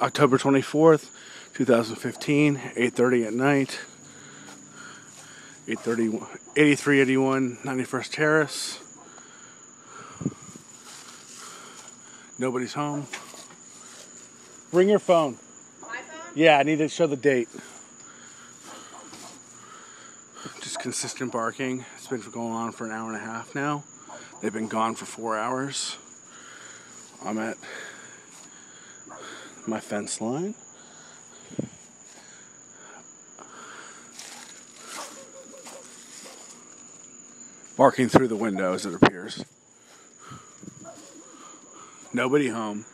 October 24th, 2015, 8.30 at night. 830, 8381 91st Terrace. Nobody's home. Bring your phone. My phone? Yeah, I need to show the date. Just consistent barking. It's been going on for an hour and a half now. They've been gone for four hours. I'm at my fence line. Barking through the windows, it appears. Nobody home.